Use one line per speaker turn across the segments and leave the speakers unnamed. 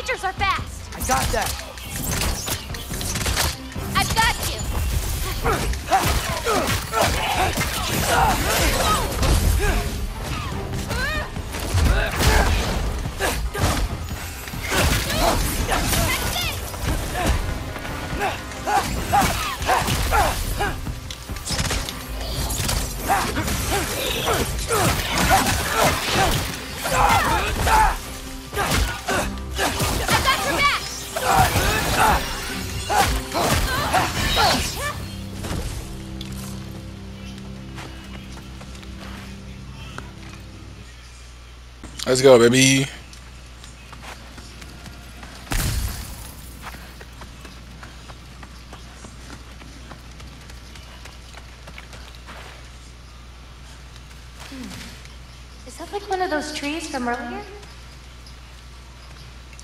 Creatures are fast.
I got that.
I've got you.
Let's go, baby.
Is that like one of those trees from earlier?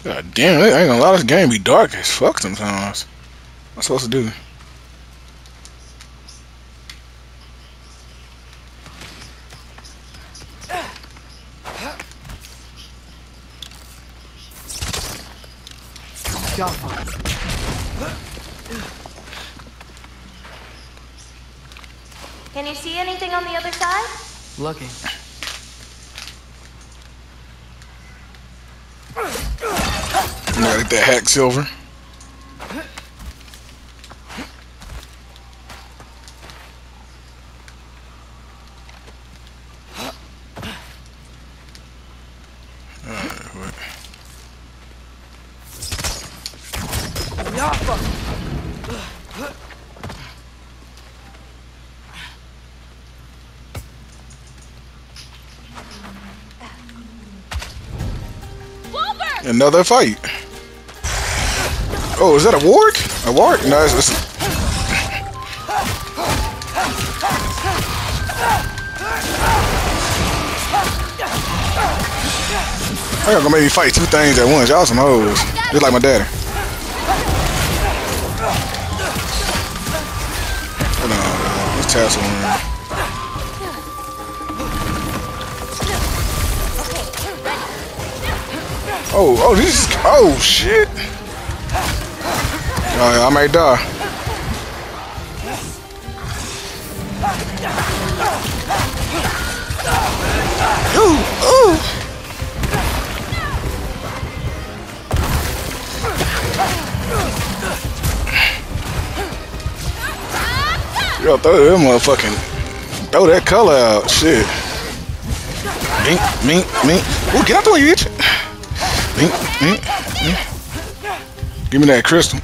God damn, I ain't gonna lie, this game be dark as fuck sometimes. What I'm supposed to do?
Jaffa.
Can you see anything on the other side?
Looking.
Yeah, like that hack silver. Alright, what?
Jaffa.
Wolbert!
Another fight. Oh, is that a warg? A warg? No, it's, it's I gotta make me fight two things at once. Y'all some hoes. Just like my daddy. Hold on. Let's tassel Oh, oh, this is, oh, shit. Oh, yeah, I might die. Ooh, ooh. Yo, throw that motherfucking, throw that color out, shit. Mink, mink, mink. Ooh, get out the way, you itch. Mink, mink. Give me that crystal.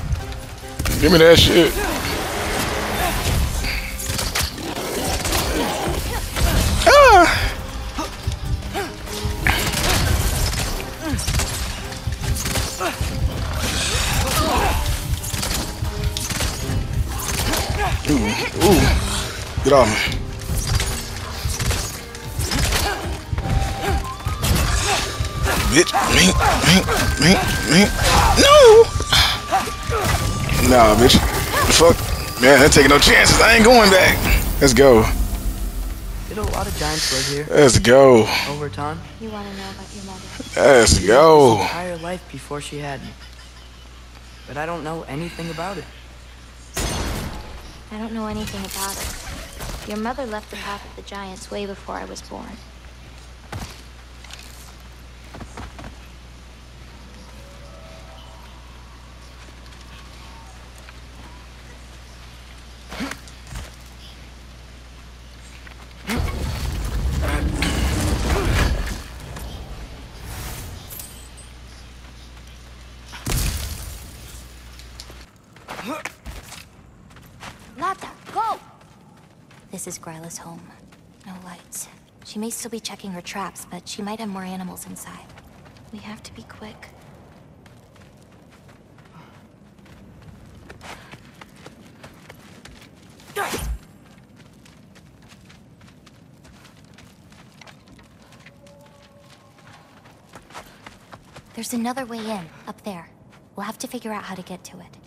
Give me that shit. Ah! Ooh, ooh. Get off me. Bitch, mink, mink, mink, mink. No! Nah, bitch. Fuck. Man, I'm taking no chances. I ain't going back. Let's go.
Did a lot of giants live here
Let's go.
over time?
You want to know about your mother?
Let's
This
go.
entire life before she had me. But I don't know anything about it.
I don't know anything about it. Your mother left the path of the giants way before I was born. Nata, go! This is Gryla's home. No lights. She may still be checking her traps, but she might have more animals inside. We have to be quick. There's another way in, up there. We'll have to figure out how to get to it.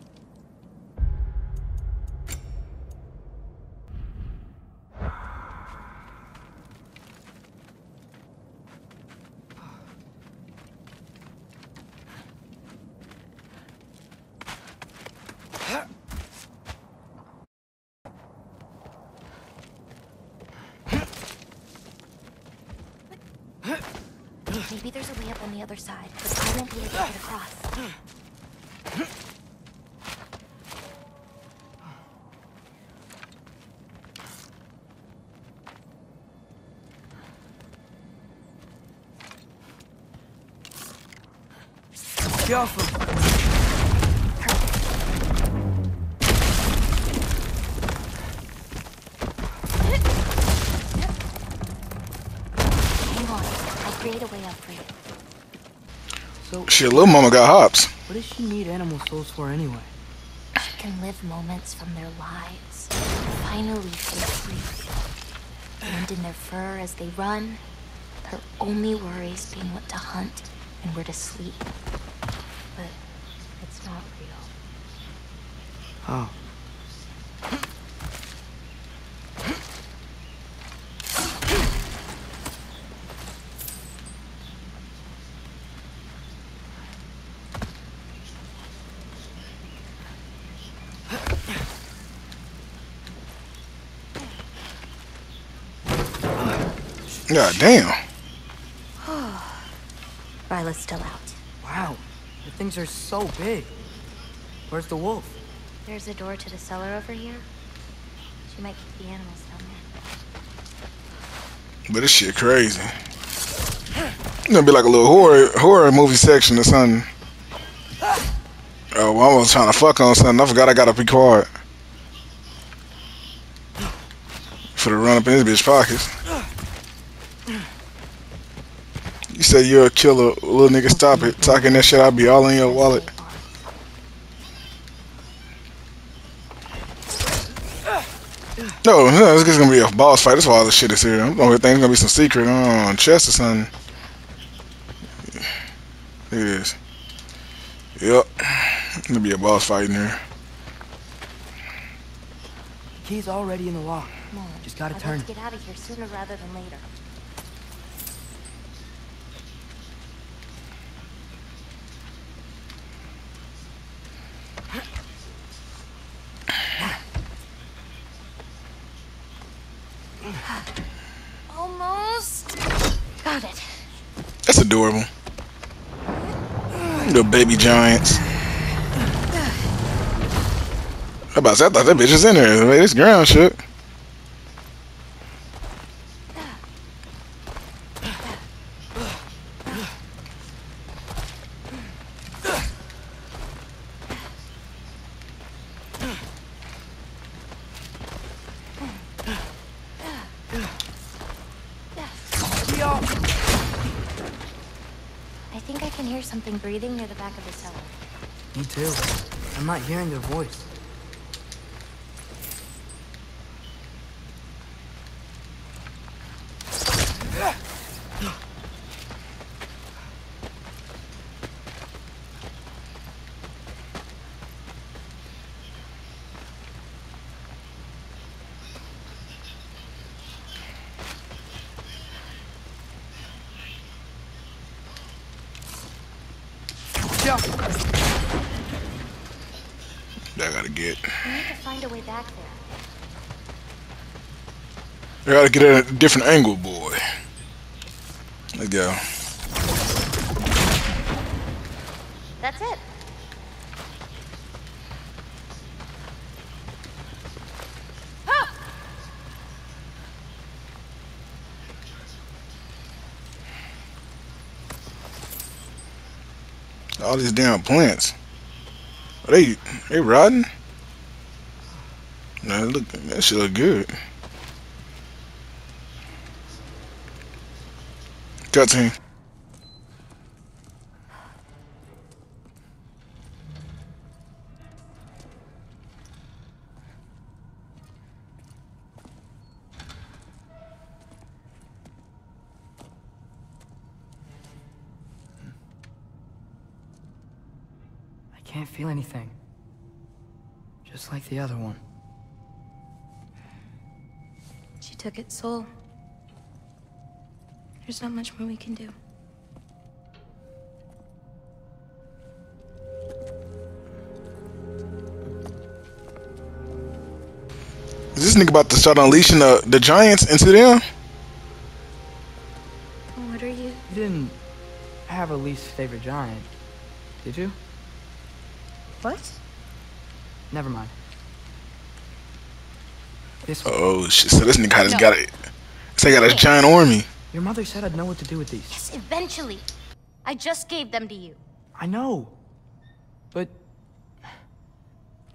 Maybe there's a way up on the other side, but I won't be able to get across.
Careful.
I'll a way up for you.
So,
Shit, little mama got hops.
what does she need animal souls for anyway?
She can live moments from their lives. Finally feel free. Wind in their fur as they run. Her only worries being what to hunt and where to sleep. But it's not real.
Oh.
God damn.
Gryla's still out.
Wow. The things are so big. Where's the wolf?
There's a door to the cellar over here. She might keep the animals down there.
But this shit crazy. It's gonna be like a little horror horror movie section or something. Oh, I was trying to fuck on something. I forgot I gotta be quiet. For the run up in his bitch pockets. You say you're a killer, little nigga. Stop it. Talking that shit, I'll be all in your wallet. No, no, it's just gonna be a boss fight. That's why all this shit is here. I'm gonna think it's gonna be some secret on chest or something. Look at this. Yep. Gonna be a boss fight in here.
Key's already in the lock.
Come on.
Just gotta
I'd
turn.
like to get out of here sooner rather than later. Almost. Got it.
That's adorable. Little baby giants. How about that? I thought that bitch was in there. The this ground shit.
I think I can hear something breathing near the back of the cellar.
Me too. I'm not hearing their voice. Yeah.
I gotta get.
We need to find a way back there.
I gotta get at a different angle, boy. Let's go.
That's it.
All these damn plants. Are they they rotting? No, look that shit look good. Cutscene.
I can't feel anything. Just like the other one.
She took its soul. There's not much more we can do.
Is this nigga about to start unleashing the, the giants into them?
What are you?
You didn't have a least favorite giant, did you?
What?
Never mind. This one.
Oh shit! So this nigga just
No.
got it. Say got a giant army.
Your mother said I'd know what to do with these.
Yes, eventually. I just gave them to you.
I know. But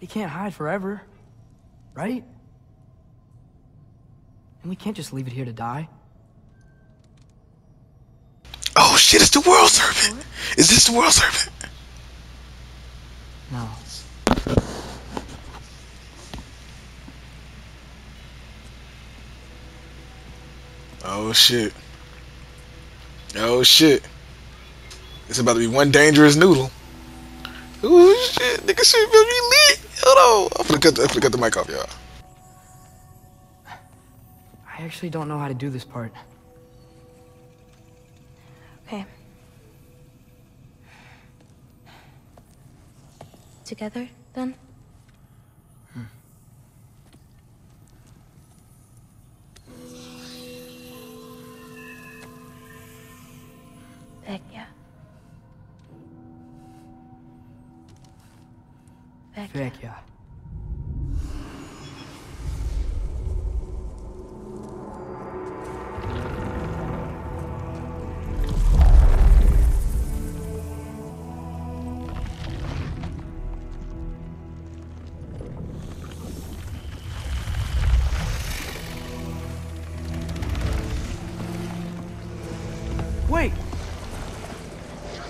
they can't hide forever. Right? And we can't just leave it here to die.
Oh shit! It's the world serpent. Is this the world serpent?
No.
Oh shit. Oh shit. It's about to be one dangerous noodle. Ooh shit, nigga shit about to be lit. Hold on. I'm finna cut the, I'm finna cut the mic off, y'all.
I actually don't know how to do this part.
Okay. Together, then? Vecchia. Vecchia.
Vecchia.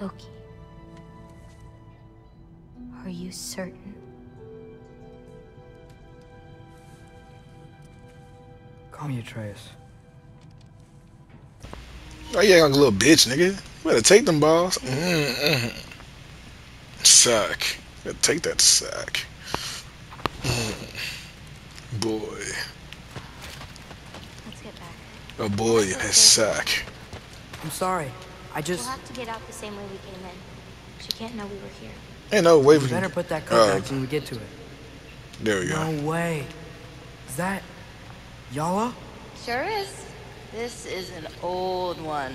Loki. Are you certain?
Call me Atreus.
Oh yeah, like a little bitch, nigga. You better take them balls. Mm-hmm. Sack. Better take that sack. Mm. Boy.
Let's get back.
A boy in his sack.
I'm sorry. I just.
We'll have to get out the same way we came in. She can't know we were here.
Ain't no way we
we
can.
better put that coat
Uh,
back when we get to it.
There we go.
No way. Is that Yala?
Sure is. This is an old one.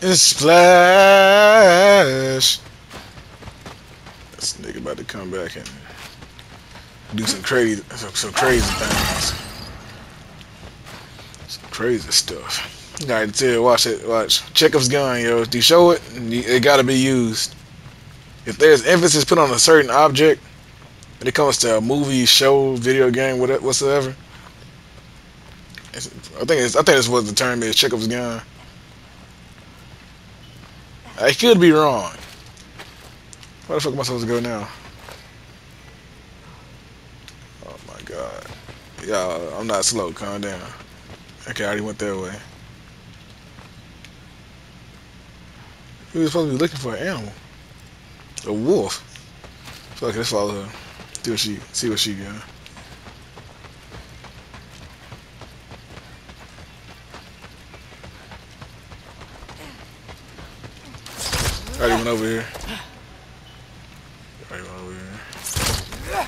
And splash. This nigga about to come back and do some crazy, some, some crazy things. Crazy stuff. You gotta tell, watch it, watch. Chekhov's gun, yo. If you show it, it gotta be used. If there's emphasis put on a certain object, when it comes to a movie, show, video game, whatever, whatsoever, I think it's, I think that's what the term is. Chekhov's gun. I could be wrong. Where the fuck am I supposed to go now? Oh my god. Y'all, I'm not slow. Calm down. Okay, I already went that way. We were supposed to be looking for an animal. A wolf. Fuck it, let's follow her. See what she, see what she got. I already went over here. Already went over here.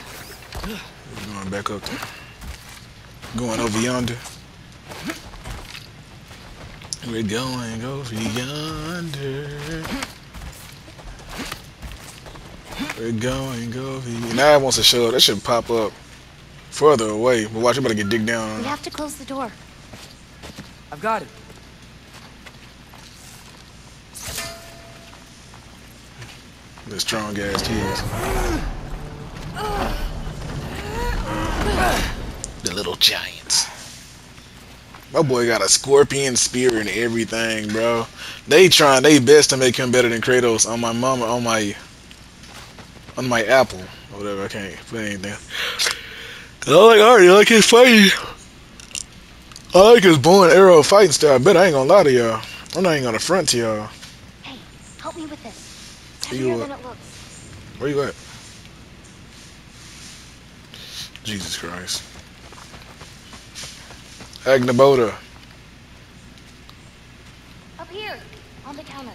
We're going back up there. Going over yonder. We're going over yonder. We're going over yonder. Now it wants to show up. That should pop up further away. But watch, you better get digged down
We have to close the door.
I've got it.
The strong ass kids. The little giants. My boy got a scorpion spear and everything, bro. They trying they best to make him better than Kratos on my mama, on my on my apple, whatever. I can't put anything. Cause I like Artie. I like his fighting. I like his bow and arrow fighting style. I bet I ain't gonna lie to y'all. I'm not even gonna front to y'all.
Hey, help me with this. It's
You
heavier than it looks.
Where you at? Jesus Christ. Angrboda.
Up here, on the counter.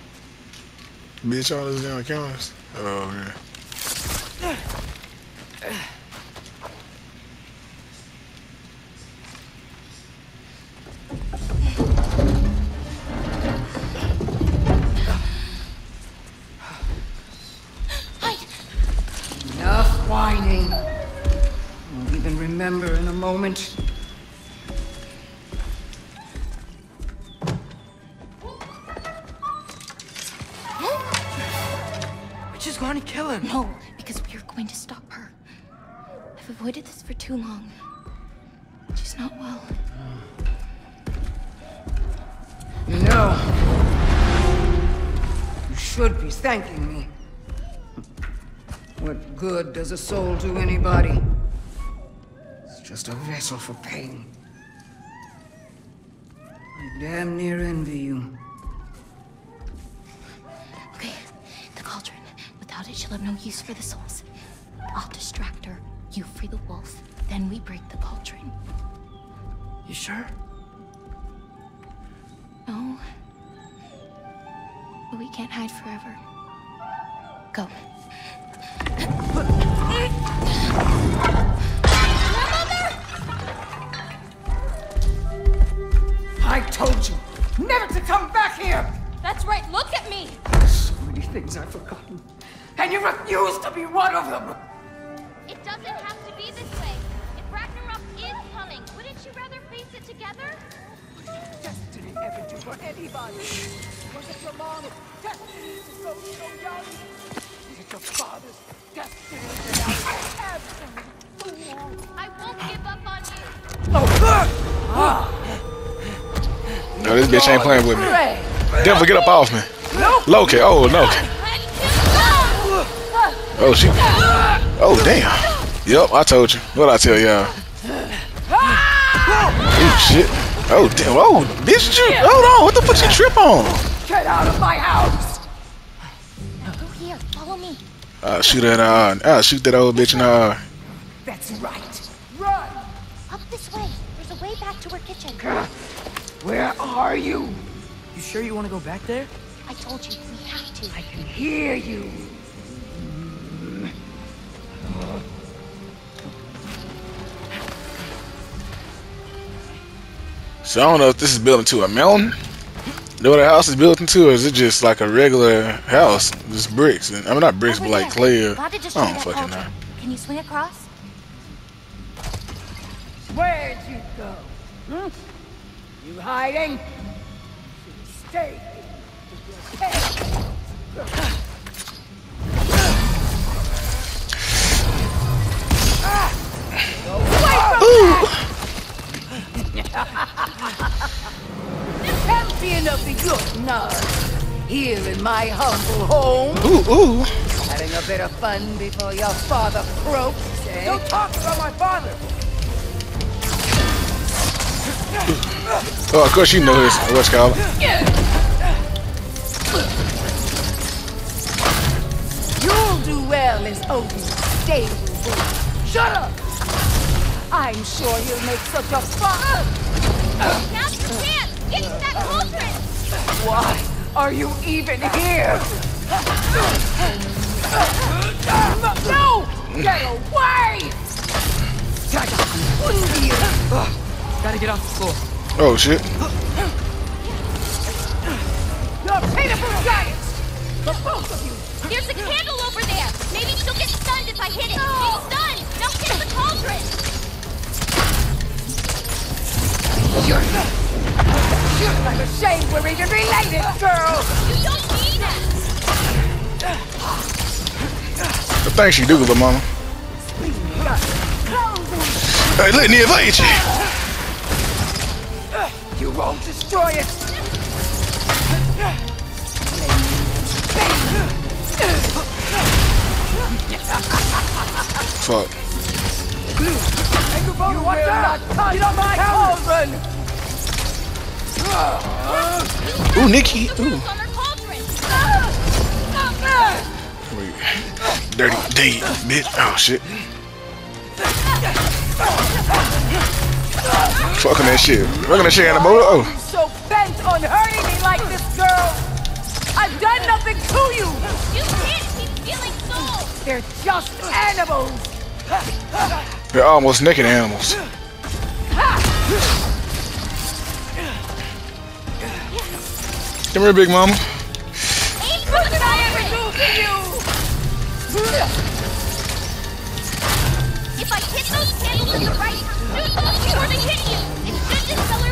Bitch, all those damn counters. Oh, yeah.
Enough whining. Won't even remember in a moment.
Going to kill him.
No, because we are going to stop her. I've avoided this for too long. She's not well.
You know, you should be thanking me. What good does a soul do anybody? It's just a vessel for pain. I damn near envy you.
She'll have no use for the souls. I'll distract her. You free the wolf. Then we break the cauldron.
You sure?
No. But we can't hide forever. Go.
I told you never to come back here!
That's right, look at me!
So many things I've forgotten. And you refuse to be one of them!
It doesn't have to be this way. If Ragnarok is coming, wouldn't you rather face it together?
Destiny ever do for anybody? Was it your mom's destiny to go so young? Was it your father's destiny to die absolutely fool?
I won't give up on you.
No, this bitch ain't playing with me.
Pray.
Devil, get up off me. Loki. Oh, Loki. Oh, she. Oh, damn. Yep, I told you. What I tell y'all? Oh, shit. Oh, damn. Oh, bitch, you. Hold on. What the fuck you trip on?
Get out of my house!
Go here, follow me.
I'll shoot that, uh, I'll shoot that old bitch in the eye.
That's right. Run!
Up this way. There's a way back to her kitchen.
Where are you?
You sure you want to go back there?
I told you, we have to.
I can hear you.
So I don't know if this is built into a mountain. Know what a house is built into, or is it just like a regular house, just bricks? And, I mean, not bricks,
Over
but like
there.
clay. Or,
Glad
I don't
that
fucking know.
Can you swing across?
Where'd you go? Hmm? You hiding? Stay here with your head. Champion of the Jotnar, here in my humble home,
Ooh, ooh.
having a bit of fun before your father croaks, eh?
Don't talk about my father.
Oh, of course you know his. What's it called?
You'll do well as Odin's stable boy. Shut up! I'm sure he'll make such a fun.
Now's your chance. Get to that cauldron.
Why are you even here? No! Get away!
Gotta get off the floor.
Oh shit.
You're pitiful giants! The both of you!
There's a candle over there. Maybe she'll get stunned if I hit it. She's stunned. Now hit the cauldron.
You're... I'm ashamed we're even related, girl!
You don't need it.
The thing she do, little mama. Hey, let me invite you.
You won't destroy it!
Fuck.
You will not touch my cauldron!
Ooh, Nikki. Ooh.
On her cauldron.
Wait. Dirty D, bitch. Oh shit. Fucking that shit. Fucking that shit in the boat. Oh.
So bent on hurting me like this, girl! I've done nothing to you!
You can't keep stealing souls.
They're just animals!
They're almost naked animals. Come here, big mama.
If I hit those candles in the right hit you. It should dispel her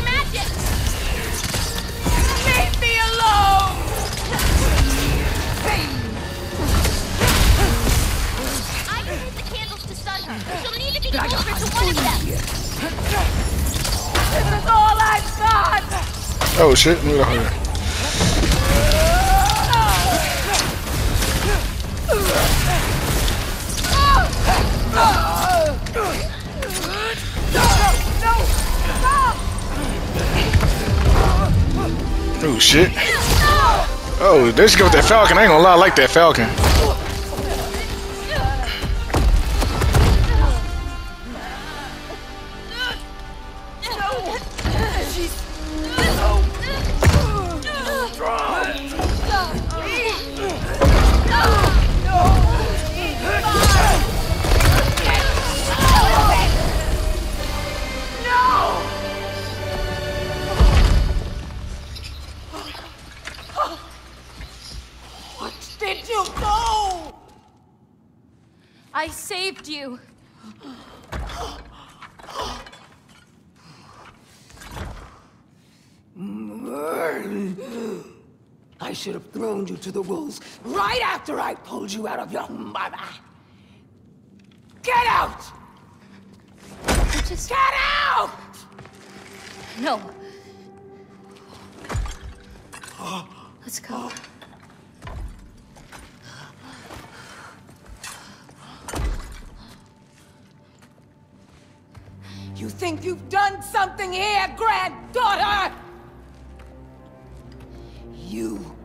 Oh, All I've!
Oh shit. Oh shit. Oh, they just go with that falcon. I ain't gonna lie, I like that falcon.
Thrown you to the wolves right after I pulled you out of your mother. Get out!
I just
Get out!
no. Ah. Let's go. Ah.
You think you've done something here, granddaughter? You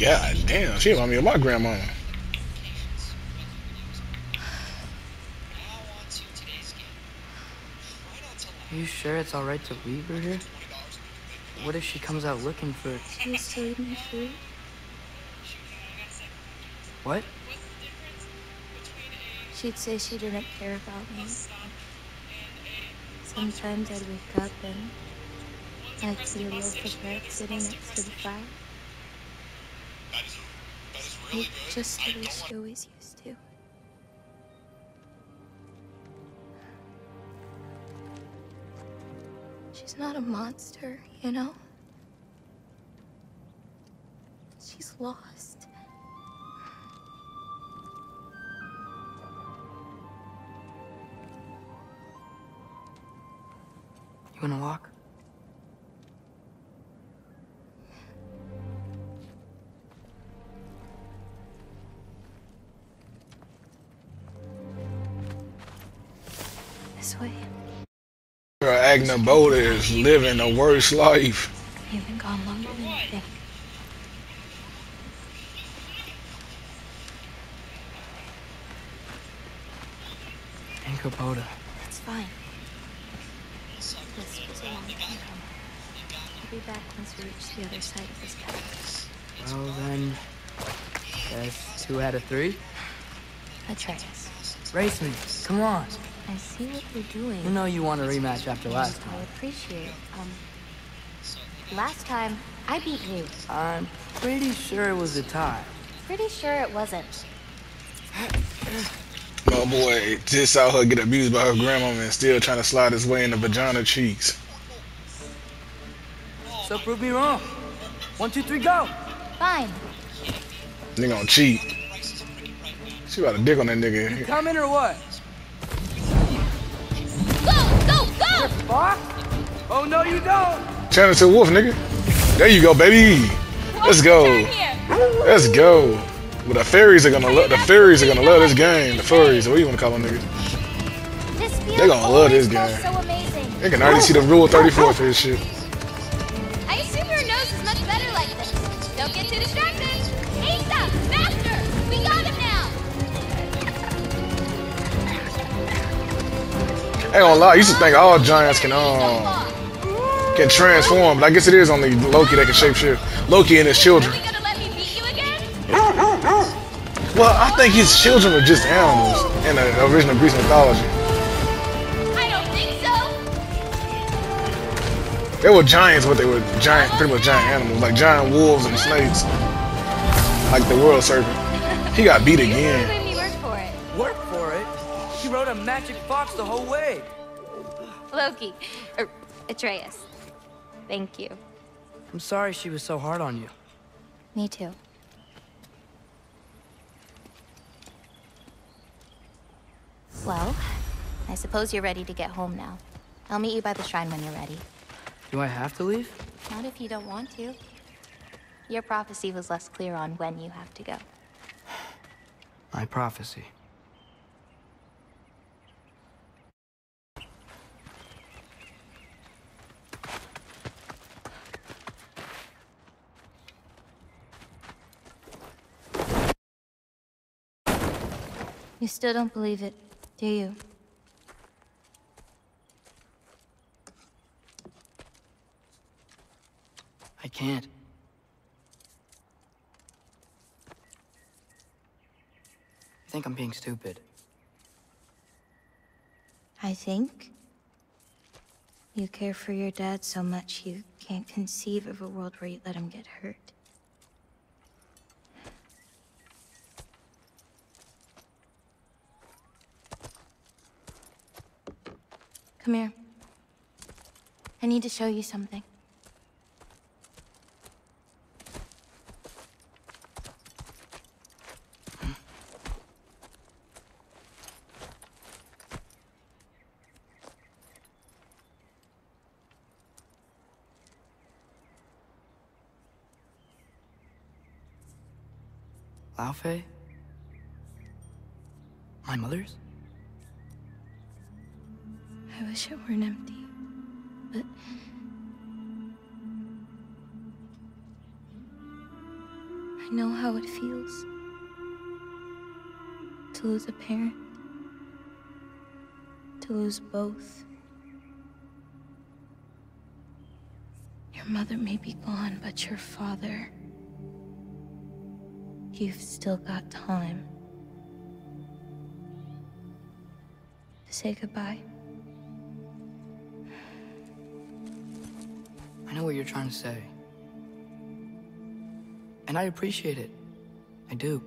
God damn, she remind me of my grandma.
Are you sure it's alright to leave her here? What if she comes out looking for...
She used to leave me food.
What?
She'd say she didn't care about me. Sometimes I'd wake up and I'd see a loaf of bread sitting next to the fire. Just the way she always used to. She's not a monster, you know? She's lost.
You wanna walk?
This way.
Girl, Angrboda is living the worst life.
You've been gone longer than you think.
Angrboda.
It's fine. This was a long time coming. I'll be back once we reach the other side of this path.
Well then... That's two out of three.
Atreus,
Race me. Come on.
I see what you're doing.
You know you want a rematch after last time.
I
time.
appreciate. Um, last time I beat you.
I'm pretty sure it was a tie.
Pretty sure it wasn't.
My boy just saw her get abused by her grandma and still trying to slide his way in the vagina cheeks.
So prove me wrong. One, two, three, go.
Fine.
Nigga gonna cheat. She about to dick on that
You
nigga.
coming or what? Fuck? Oh, no, you don't.
Turn into a wolf, nigga. There you go, baby. Let's go. Let's go. Well, the fairies are gonna love. The fairies are gonna love this game. The furries, what do you wanna call them, niggas?
Feels
They gonna love this game.
so amazing.
They can already see the rule 34 for this shit.
I assume your nose is much better like this. Don't get too distracted.
Ain't gonna lie, I used to think all giants can um can transform, but I guess it is only Loki that can shapeshift. Loki and his children.
Are we gonna let me beat you again?
Well, I think his children are just animals in the original Greek mythology.
I don't think so.
They were giants, but they were giant, pretty much giant animals, like giant wolves and snakes, like the world serpent. He got beat again.
A magic box the whole way.
Loki. Er, Atreus. Thank you.
I'm sorry she was so hard on you.
Me too. Well, I suppose you're ready to get home now. I'll meet you by the shrine when you're ready.
Do I have to leave?
Not if you don't want to. Your prophecy was less clear on when you have to go.
My prophecy.
You still don't believe it, do you?
I can't. I think I'm being stupid.
I think. You care for your dad so much you can't conceive of a world where you let him get hurt. Come here. I need to show you something.
Lao? My mother's?
I wish it weren't empty, but. I know how it feels to lose a parent, to lose both. Your mother may be gone, but your father. You've still got time to say goodbye.
Know what you're trying to say. And I appreciate it. I do.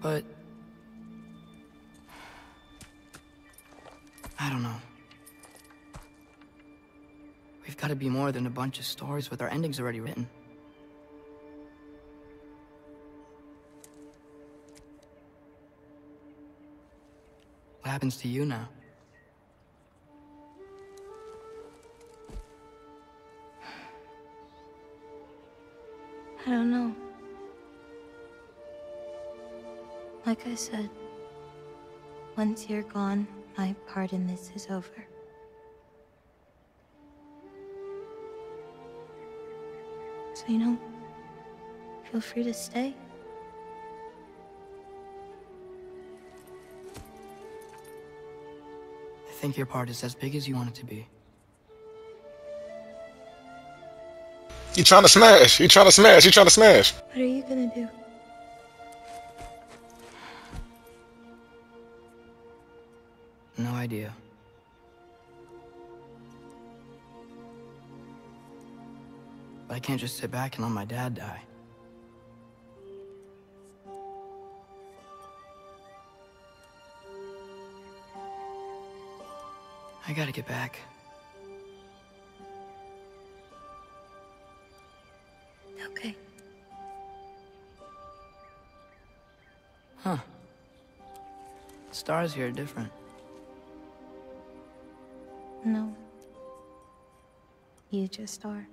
But... I don't know. We've got to be more than a bunch of stories with our endings already written. What happens to you now?
I don't know. Like I said, once you're gone, my part in this is over. So, you know, feel free to stay.
I think your part is as big as you want it to be.
You trying to smash. You trying to smash. You trying to smash.
What are you going to do?
No idea. But I can't just sit back and let my dad die.
I gotta get back. Huh. Stars here are different.
No. You just are.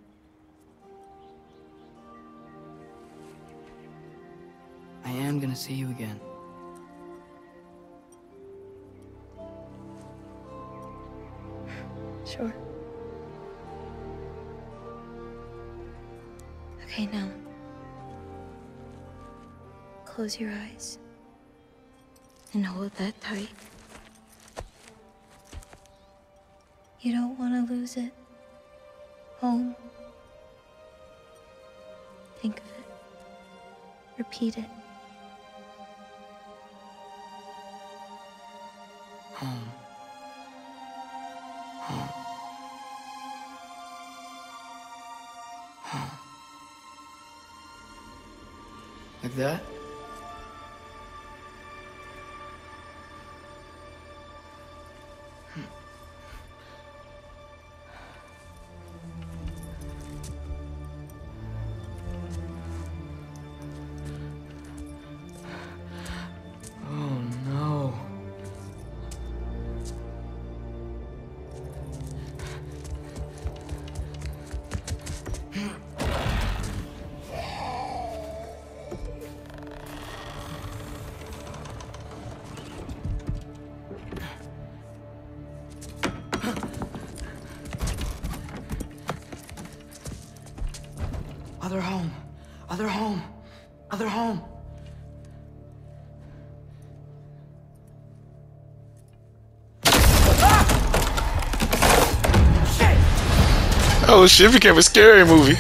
I am gonna see you again.
Sure. Okay, now. Close your eyes. And hold that tight. You don't want to lose it. Home. Think of it. Repeat it.
Home. Home. Home. Like that? Other home.
Oh shit, became a scary movie.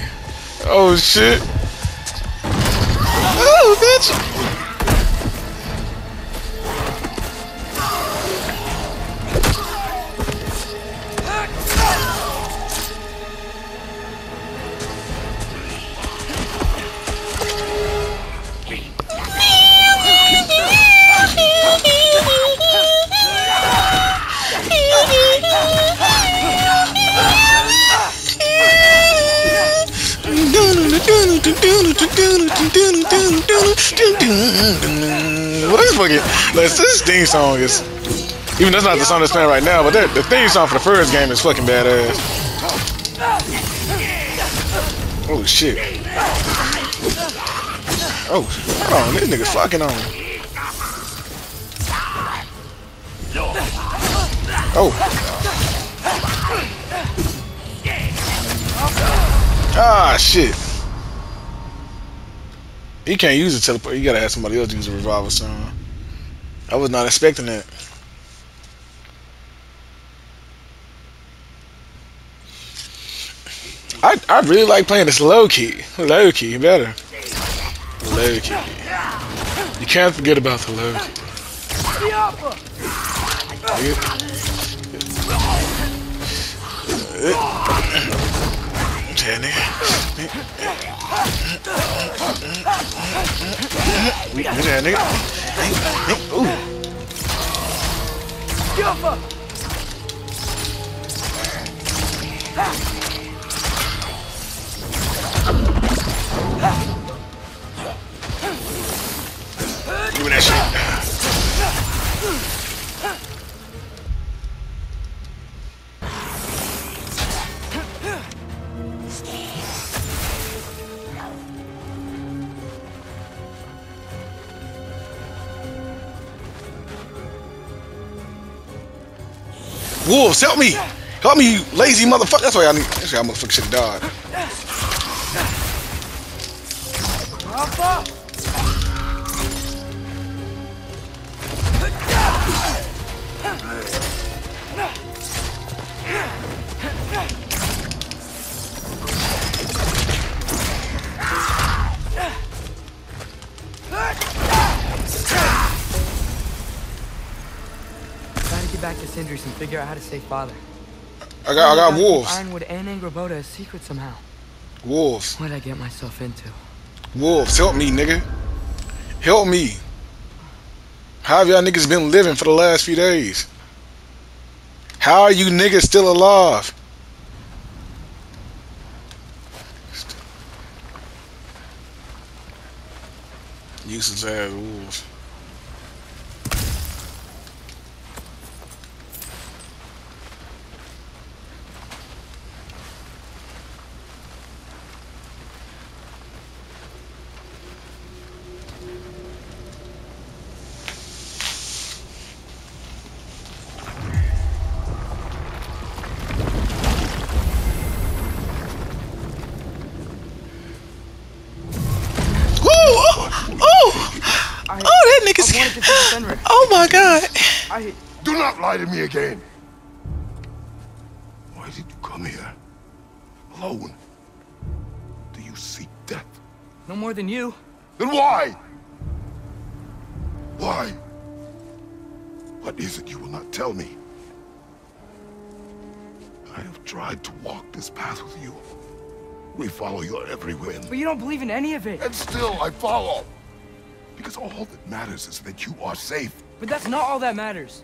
Oh shit. What is fucking? Like, this theme song is. Even that's not the song that's playing right now, but that, the theme song for the first game is fucking badass. Oh shit. Oh, hold on, this nigga fucking on. Oh. Ah, shit. You can't use a teleport. You gotta have somebody else use a revolver son. I was not expecting that. I I really like playing this low key. Low key better. Low key. You can't forget about the low key. Jenny. Jenny. Ooh. Wolves, help me! Help me, you lazy motherfucker! That's why I need. That's why I motherfucker should have died.
Figure out how to save father.
I got, I got wolves.
Ironwood and Angrboda a secret somehow.
Wolves.
What'd I get myself into?
Wolves, help me, nigga. Help me. How have y'all niggas been living for the last few days? How are you niggas still alive? Useless ass wolves.
Do not lie to me again. Why did you come here? Alone? Do you seek death?
no more than you.
Then why? Why? What is it you will not tell me? I have tried to walk this path with you. We follow your every whim.
But you don't believe in any of it.
And still I follow. Because all that matters is that you are safe.
But that's not all that matters.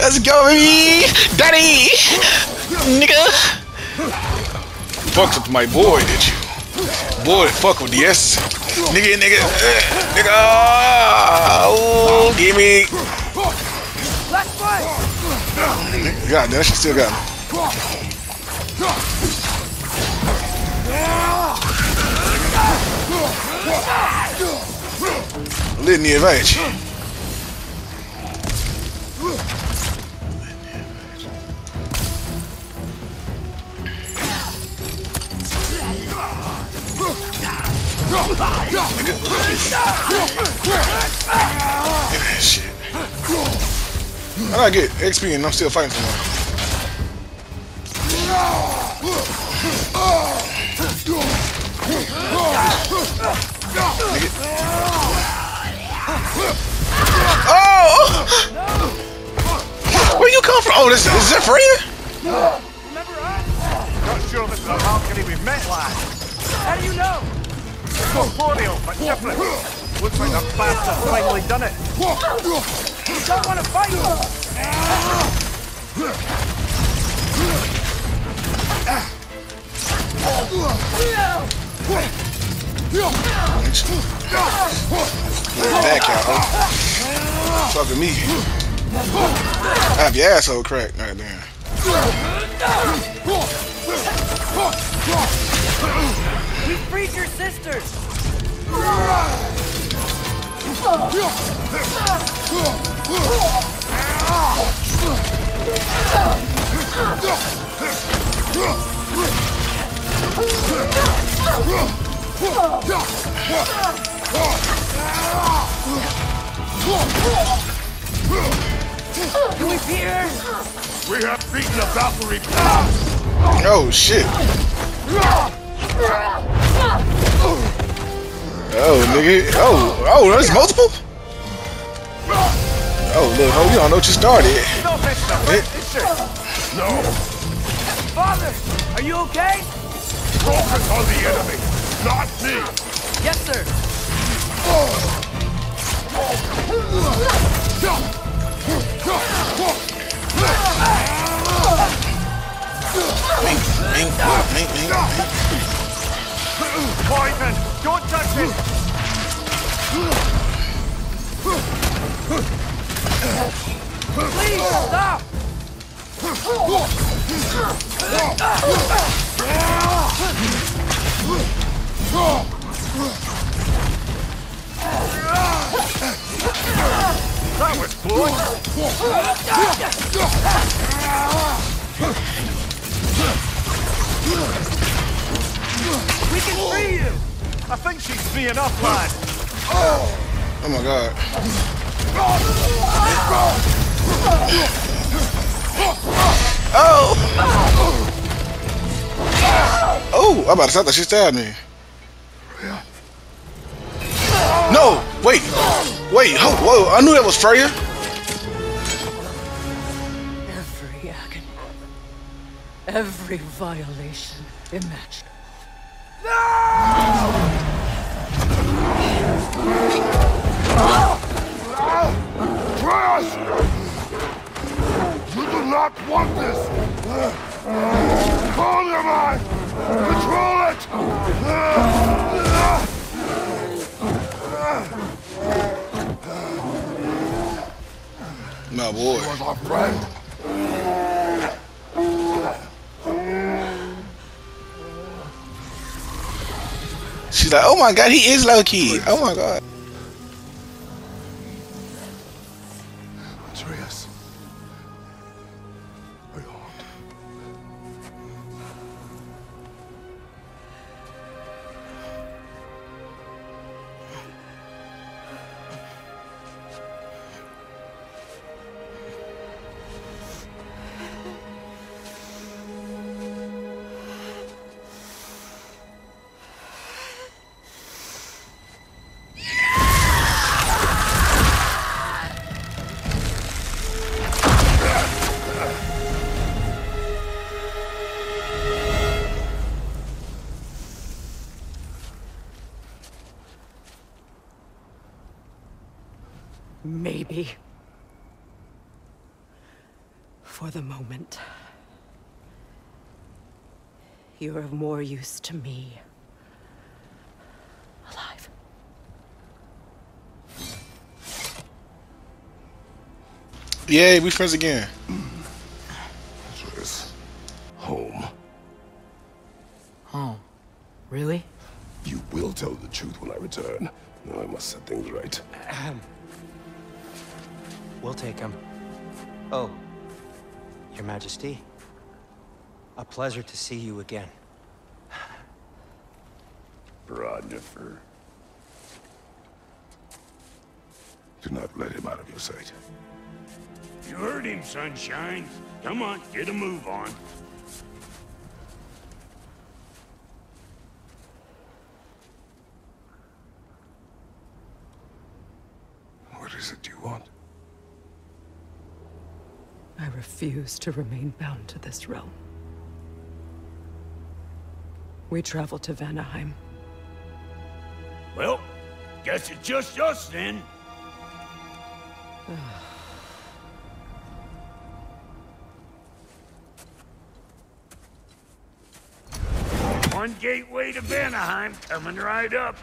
Let's go, baby! Daddy! Nigga! Fucked with my boy, did you? Boy, fuck with the S. Nigga, nigga, eh, nigga! Oh, give me.
Last fight!
God damn, she still got me. Litany of Shit. How do I get XP and I'm still fighting someone? Oh! Where you come from? Oh, this is Zephyria?
Remember us?
Not sure this is a Valkyrie we've met, lad.
How do you know?
Corporeal, but different. Looks like the bastard finally done it.
You don't want to fight!
Back out. huh? Fucking me. I have your asshole cracked. Right there.
We freed your sisters! Can we beat her?
We have beaten the Valkyrie.
Oh shit. Oh nigga. Oh, oh, there's multiple? Oh look, oh, you don't know what you started.
Stop it, stop it. It's it.
No!
Father, are you okay?
Focus on the enemy, not me!
Yes, sir.
Mink, mink, mink, mink, mink.
Poison. Don't touch it.
Please, stop!
That was close.
We can free you!
I think she's free enough, lad.
Oh my god. Oh! Oh, I'm about to say that she stabbed me. No! Wait! Wait! Whoa, whoa! I knew that was Freya!
Every violation imaginable.
Atreus! You do not want this! Control your mind! Control it!
My boy.
was our friend.
Like, oh my god, he is low key. Oh my god.
You're of more use to me. Alive.
Yay, we friends again.
Atreus. Home.
Oh, really?
You will tell the truth when I return. Now I must set things right. Ahem.
We'll take him. Oh, Your Majesty. A pleasure to see you again.
Brodnifer. Do not let him out of your sight.
You heard him, Sunshine. Come on, get a move on.
What is it you want?
I refuse to remain bound to this realm. We travel to Vanaheim.
Well, guess it's just us then. One gateway to Vanaheim coming right up.